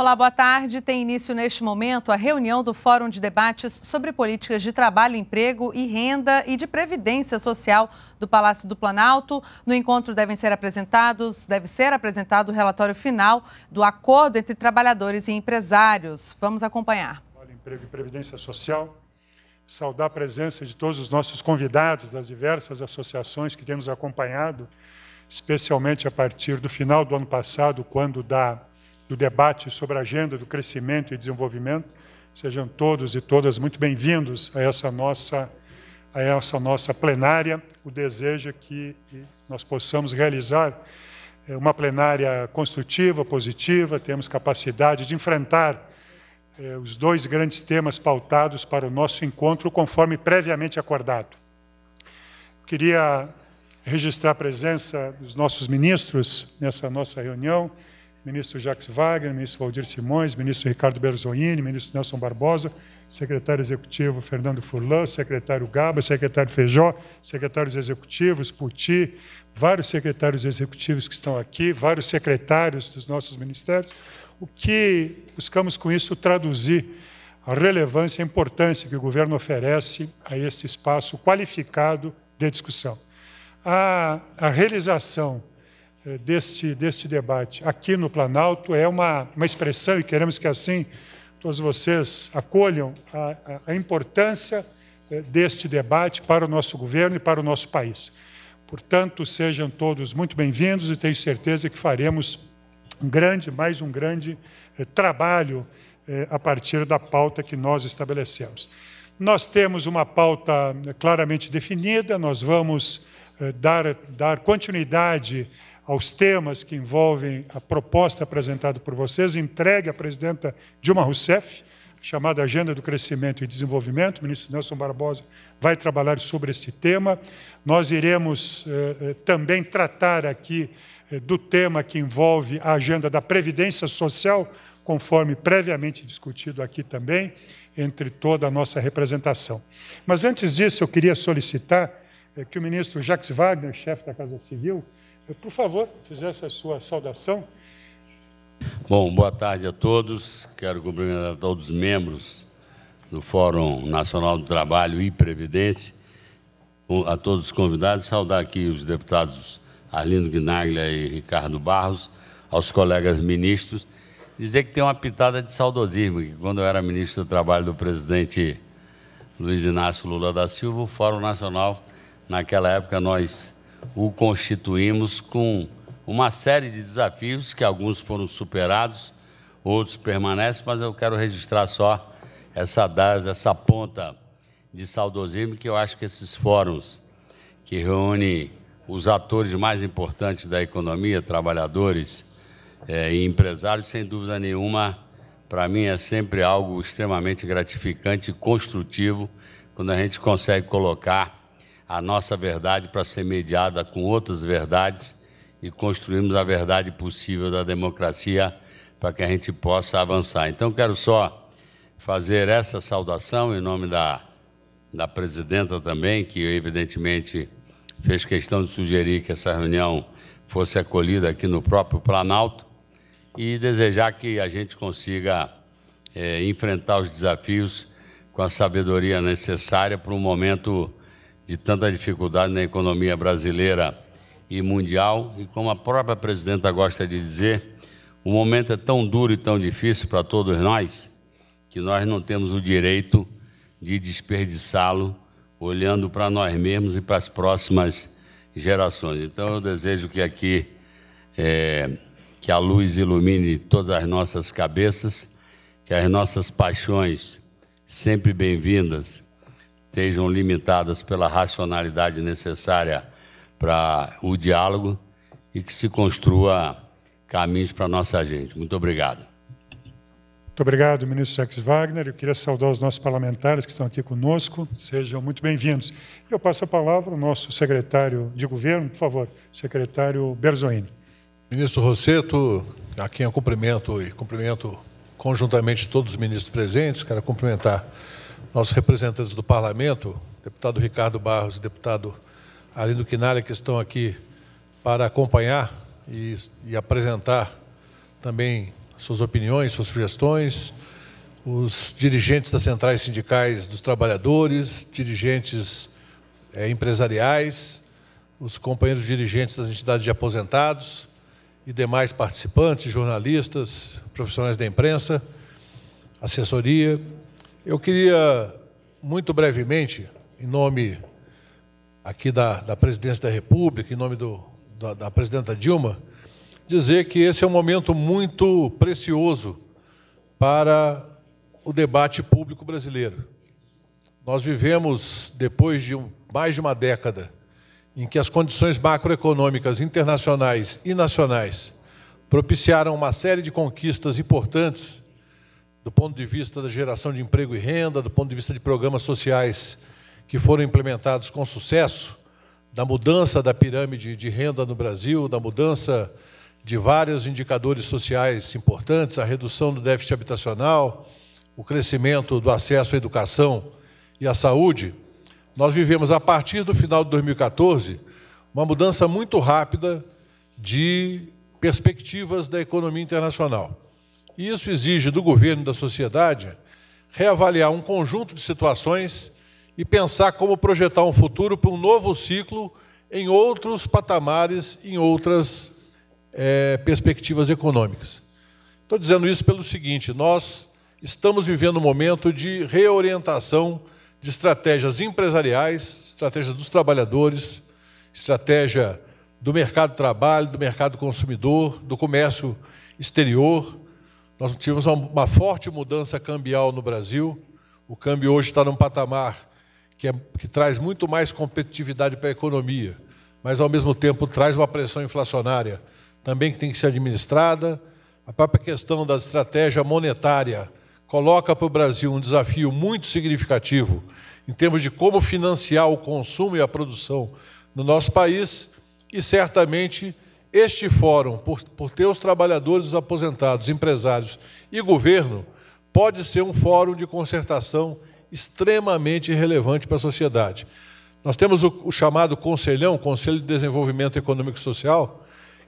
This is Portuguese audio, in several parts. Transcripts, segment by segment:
Olá, boa tarde. Tem início neste momento a reunião do Fórum de Debates sobre Políticas de Trabalho, Emprego e Renda e de Previdência Social do Palácio do Planalto. No encontro devem ser apresentados, deve ser apresentado o relatório final do acordo entre trabalhadores e empresários. Vamos acompanhar. Emprego e Previdência Social. Saudar a presença de todos os nossos convidados das diversas associações que temos acompanhado, especialmente a partir do final do ano passado, quando da do debate sobre a agenda do crescimento e desenvolvimento. Sejam todos e todas muito bem-vindos a essa nossa a essa nossa plenária. O desejo é que nós possamos realizar é, uma plenária construtiva, positiva, temos capacidade de enfrentar é, os dois grandes temas pautados para o nosso encontro, conforme previamente acordado. Queria registrar a presença dos nossos ministros nessa nossa reunião ministro Jacques Wagner, ministro Valdir Simões, ministro Ricardo Berzolini, ministro Nelson Barbosa, secretário executivo Fernando Furlan, secretário Gaba, secretário Feijó, secretários executivos, Puti, vários secretários executivos que estão aqui, vários secretários dos nossos ministérios. O que buscamos com isso traduzir a relevância e a importância que o governo oferece a esse espaço qualificado de discussão. A, a realização deste, deste debate aqui no Planalto é uma, uma expressão, e queremos que assim todos vocês acolham a, a, a importância eh, deste debate para o nosso governo e para o nosso país. Portanto, sejam todos muito bem-vindos e tenho certeza que faremos um grande, mais um grande eh, trabalho eh, a partir da pauta que nós estabelecemos. Nós temos uma pauta eh, claramente definida, nós vamos eh, dar, dar continuidade aos temas que envolvem a proposta apresentada por vocês, entregue à presidenta Dilma Rousseff, chamada Agenda do Crescimento e Desenvolvimento. O ministro Nelson Barbosa vai trabalhar sobre este tema. Nós iremos eh, eh, também tratar aqui eh, do tema que envolve a agenda da Previdência Social, conforme previamente discutido aqui também, entre toda a nossa representação. Mas antes disso, eu queria solicitar eh, que o ministro Jacques Wagner, chefe da Casa Civil, por favor, fizesse a sua saudação. Bom, boa tarde a todos. Quero cumprimentar todos os membros do Fórum Nacional do Trabalho e Previdência, a todos os convidados, saudar aqui os deputados Arlindo Guinaglia e Ricardo Barros, aos colegas ministros, dizer que tem uma pitada de saudosismo, que quando eu era ministro do Trabalho do presidente Luiz Inácio Lula da Silva, o Fórum Nacional, naquela época nós o constituímos com uma série de desafios que alguns foram superados, outros permanecem, mas eu quero registrar só essa essa ponta de saudosismo que eu acho que esses fóruns que reúnem os atores mais importantes da economia, trabalhadores é, e empresários, sem dúvida nenhuma, para mim é sempre algo extremamente gratificante e construtivo quando a gente consegue colocar a nossa verdade para ser mediada com outras verdades e construirmos a verdade possível da democracia para que a gente possa avançar. Então, quero só fazer essa saudação em nome da, da presidenta também, que evidentemente fez questão de sugerir que essa reunião fosse acolhida aqui no próprio Planalto e desejar que a gente consiga é, enfrentar os desafios com a sabedoria necessária para um momento de tanta dificuldade na economia brasileira e mundial. E como a própria presidenta gosta de dizer, o momento é tão duro e tão difícil para todos nós que nós não temos o direito de desperdiçá-lo olhando para nós mesmos e para as próximas gerações. Então eu desejo que aqui é, que a luz ilumine todas as nossas cabeças, que as nossas paixões sempre bem-vindas estejam limitadas pela racionalidade necessária para o diálogo e que se construa caminhos para a nossa gente. Muito obrigado. Muito obrigado, ministro Jacques Wagner. Eu queria saudar os nossos parlamentares que estão aqui conosco. Sejam muito bem-vindos. Eu passo a palavra ao nosso secretário de governo, por favor, secretário Berzoini. Ministro Rosseto, a quem eu cumprimento e cumprimento conjuntamente todos os ministros presentes, quero cumprimentar nossos representantes do parlamento, deputado Ricardo Barros e deputado Alindo Quinalha, que estão aqui para acompanhar e, e apresentar também suas opiniões, suas sugestões, os dirigentes das centrais sindicais dos trabalhadores, dirigentes é, empresariais, os companheiros dirigentes das entidades de aposentados e demais participantes, jornalistas, profissionais da imprensa, assessoria. Eu queria, muito brevemente, em nome aqui da, da Presidência da República, em nome do, da, da Presidenta Dilma, dizer que esse é um momento muito precioso para o debate público brasileiro. Nós vivemos, depois de mais de uma década, em que as condições macroeconômicas internacionais e nacionais propiciaram uma série de conquistas importantes do ponto de vista da geração de emprego e renda, do ponto de vista de programas sociais que foram implementados com sucesso, da mudança da pirâmide de renda no Brasil, da mudança de vários indicadores sociais importantes, a redução do déficit habitacional, o crescimento do acesso à educação e à saúde, nós vivemos, a partir do final de 2014, uma mudança muito rápida de perspectivas da economia internacional. E isso exige do governo e da sociedade reavaliar um conjunto de situações e pensar como projetar um futuro para um novo ciclo em outros patamares, em outras é, perspectivas econômicas. Estou dizendo isso pelo seguinte: nós estamos vivendo um momento de reorientação de estratégias empresariais, estratégia dos trabalhadores, estratégia do mercado de trabalho, do mercado consumidor, do comércio exterior. Nós tivemos uma forte mudança cambial no Brasil. O câmbio hoje está num patamar que, é, que traz muito mais competitividade para a economia, mas ao mesmo tempo traz uma pressão inflacionária também que tem que ser administrada. A própria questão da estratégia monetária coloca para o Brasil um desafio muito significativo em termos de como financiar o consumo e a produção no nosso país, e certamente este fórum, por, por ter os trabalhadores, os aposentados, empresários e governo, pode ser um fórum de concertação extremamente relevante para a sociedade. Nós temos o, o chamado Conselhão, Conselho de Desenvolvimento Econômico e Social,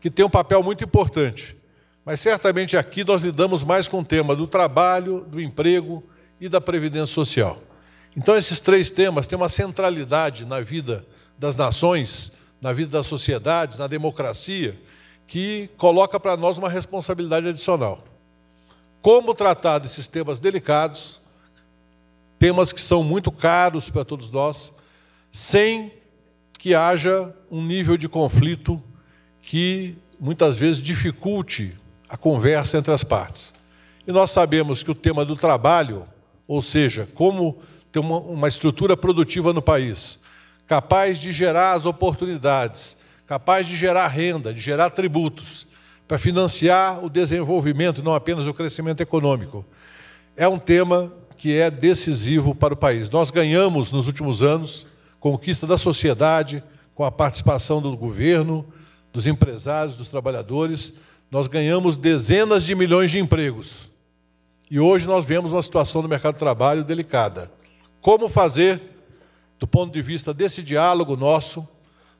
que tem um papel muito importante. Mas certamente aqui nós lidamos mais com o tema do trabalho, do emprego e da previdência social. Então, esses três temas têm uma centralidade na vida das nações, na vida das sociedades, na democracia, que coloca para nós uma responsabilidade adicional. Como tratar desses temas delicados, temas que são muito caros para todos nós, sem que haja um nível de conflito que muitas vezes dificulte a conversa entre as partes. E nós sabemos que o tema do trabalho, ou seja, como ter uma, estrutura produtiva no país, capaz de gerar as oportunidades, capaz de gerar renda, de gerar tributos, para financiar o desenvolvimento, não apenas o crescimento econômico, é um tema que é decisivo para o país. Nós ganhamos nos últimos anos conquista da sociedade, com a participação do governo, dos empresários, dos trabalhadores, nós ganhamos dezenas de milhões de empregos. E hoje nós vemos uma situação do mercado de trabalho delicada. Como fazer, do ponto de vista desse diálogo nosso,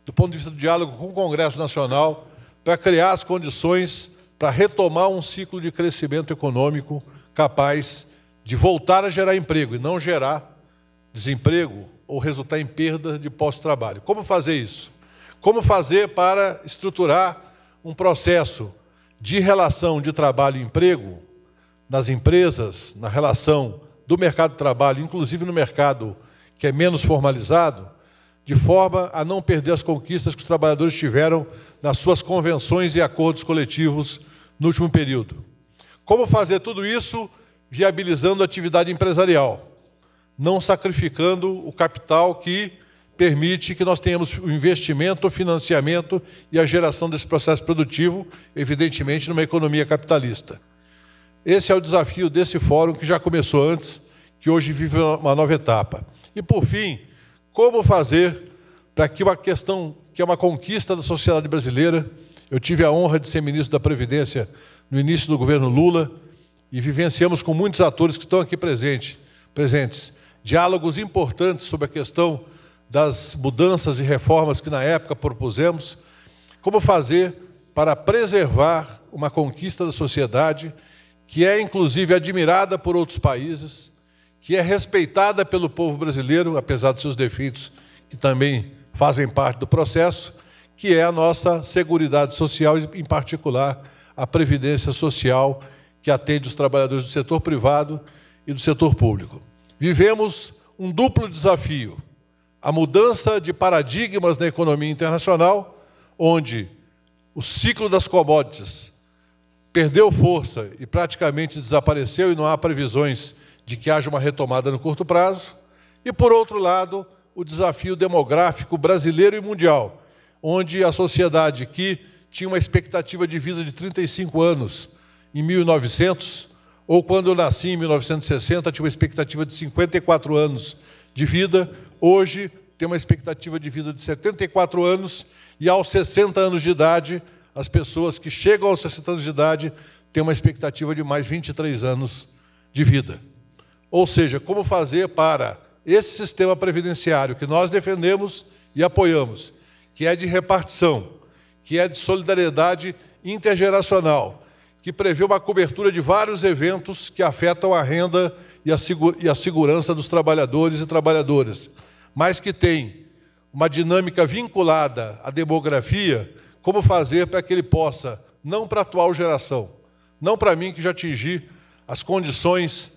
do ponto de vista do diálogo com o Congresso Nacional, para criar as condições para retomar um ciclo de crescimento econômico capaz de voltar a gerar emprego e não gerar desemprego ou resultar em perda de pós-trabalho. Como fazer isso? Como fazer para estruturar um processo de relação de trabalho e emprego nas empresas, na relação do mercado de trabalho, inclusive no mercado que é menos formalizado, de forma a não perder as conquistas que os trabalhadores tiveram nas suas convenções e acordos coletivos no último período. Como fazer tudo isso viabilizando a atividade empresarial, não sacrificando o capital que permite que nós tenhamos o investimento, o financiamento e a geração desse processo produtivo, evidentemente, numa economia capitalista. Esse é o desafio desse fórum que já começou antes, que hoje vive uma nova etapa. E, por fim, como fazer para que uma questão que é uma conquista da sociedade brasileira, eu tive a honra de ser ministro da Previdência no início do governo Lula e vivenciamos com muitos atores que estão aqui presentes, presentes. Diálogos importantes sobre a questão das mudanças e reformas que na época propusemos, como fazer para preservar uma conquista da sociedade que é inclusive admirada por outros países, que é respeitada pelo povo brasileiro, apesar dos seus defeitos, que também fazem parte do processo, que é a nossa Seguridade Social, em particular a Previdência Social, que atende os trabalhadores do setor privado e do setor público. Vivemos um duplo desafio: a mudança de paradigmas na economia internacional, onde o ciclo das commodities perdeu força e praticamente desapareceu, e não há previsões de que haja uma retomada no curto prazo, e, por outro lado, o desafio demográfico brasileiro e mundial, onde a sociedade que tinha uma expectativa de vida de 35 anos em 1900, ou quando eu nasci em 1960, tinha uma expectativa de 54 anos de vida, hoje tem uma expectativa de vida de 74 anos, e aos 60 anos de idade, as pessoas que chegam aos 60 anos de idade têm uma expectativa de mais 23 anos de vida. Ou seja, como fazer para esse sistema previdenciário que nós defendemos e apoiamos, que é de repartição, que é de solidariedade intergeracional, que prevê uma cobertura de vários eventos que afetam a renda e a, e a segurança dos trabalhadores e trabalhadoras, mas que tem uma dinâmica vinculada à demografia, como fazer para que ele possa, não para a atual geração, não para mim que já atingi as condições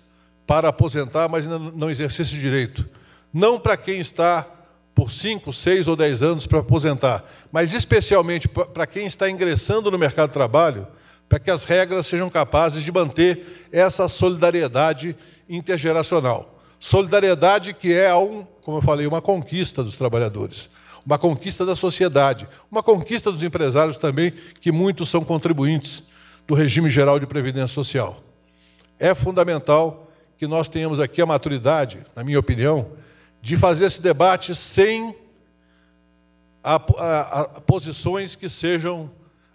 para aposentar, mas ainda não exercer esse direito. Não para quem está por 5, 6 ou 10 anos para aposentar, mas especialmente para quem está ingressando no mercado de trabalho, para que as regras sejam capazes de manter essa solidariedade intergeracional. Solidariedade que é, um, como eu falei, uma conquista dos trabalhadores, uma conquista da sociedade, uma conquista dos empresários também, que muitos são contribuintes do regime geral de previdência social. É fundamental que nós tenhamos aqui a maturidade, na minha opinião, de fazer esse debate sem a, a, a posições que sejam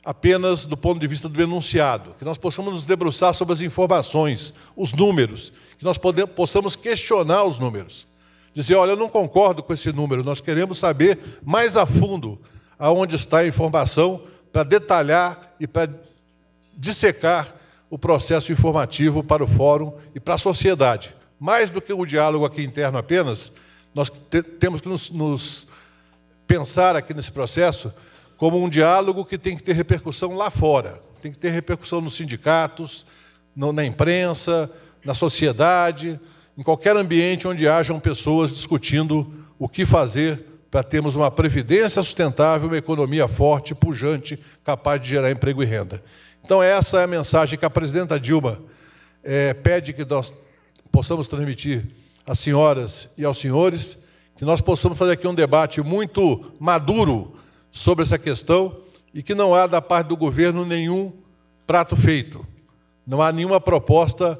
apenas do ponto de vista do enunciado, que nós possamos nos debruçar sobre as informações, os números, que nós possamos questionar os números. Dizer, olha, eu não concordo com esse número, nós queremos saber mais a fundo aonde está a informação para detalhar e para dissecar o processo informativo para o fórum e para a sociedade. Mais do que o diálogo aqui interno apenas, nós te temos que nos, nos pensar aqui nesse processo como um diálogo que tem que ter repercussão lá fora, tem que ter repercussão nos sindicatos, no, na imprensa, na sociedade, em qualquer ambiente onde hajam pessoas discutindo o que fazer para termos uma previdência sustentável, uma economia forte, pujante, capaz de gerar emprego e renda. Então, essa é a mensagem que a presidenta Dilma é, pede que nós possamos transmitir às senhoras e aos senhores, que nós possamos fazer aqui um debate muito maduro sobre essa questão e que não há da parte do governo nenhum prato feito, não há nenhuma proposta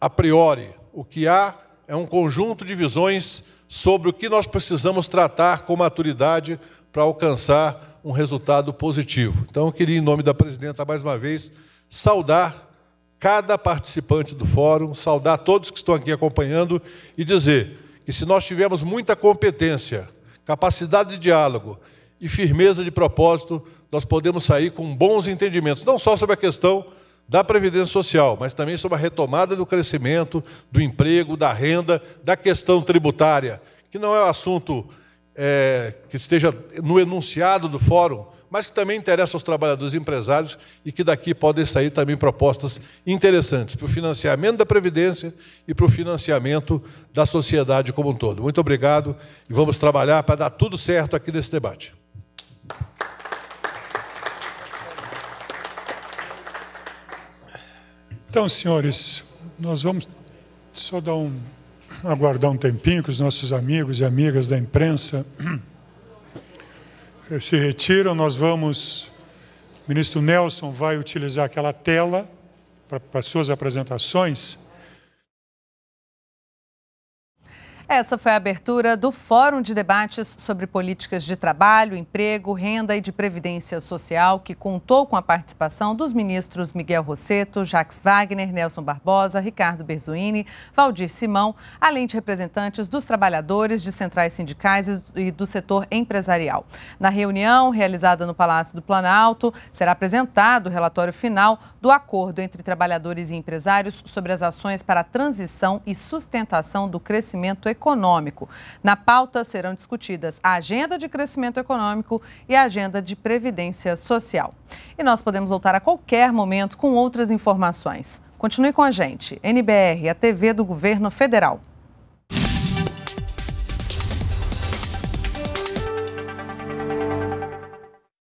a priori. O que há é um conjunto de visões sobre o que nós precisamos tratar com maturidade para alcançar um resultado positivo. Então, eu queria, em nome da presidenta, mais uma vez, saudar cada participante do fórum, saudar todos que estão aqui acompanhando e dizer que se nós tivermos muita competência, capacidade de diálogo e firmeza de propósito, nós podemos sair com bons entendimentos, não só sobre a questão da previdência social, mas também sobre a retomada do crescimento, do emprego, da renda, da questão tributária, que não é um assunto é, que esteja no enunciado do fórum, mas que também interessa aos trabalhadores e empresários e que daqui podem sair também propostas interessantes para o financiamento da Previdência e para o financiamento da sociedade como um todo. Muito obrigado e vamos trabalhar para dar tudo certo aqui nesse debate. Então, senhores, nós vamos só dar um aguardar um tempinho que os nossos amigos e amigas da imprensa se retiram. Nós vamos. O ministro Nelson vai utilizar aquela tela para, para suas apresentações. Essa foi a abertura do Fórum de Debates sobre Políticas de Trabalho, Emprego, Renda e de Previdência Social, que contou com a participação dos ministros Miguel Rosseto, Jacques Wagner, Nelson Barbosa, Ricardo Berzuini, Valdir Simão, além de representantes dos trabalhadores de centrais sindicais e do setor empresarial. Na reunião, realizada no Palácio do Planalto, será apresentado o relatório final do acordo entre trabalhadores e empresários sobre as ações para a transição e sustentação do crescimento econômico econômico. Na pauta serão discutidas a agenda de crescimento econômico e a agenda de previdência social. E nós podemos voltar a qualquer momento com outras informações. Continue com a gente. NBR, a TV do Governo Federal.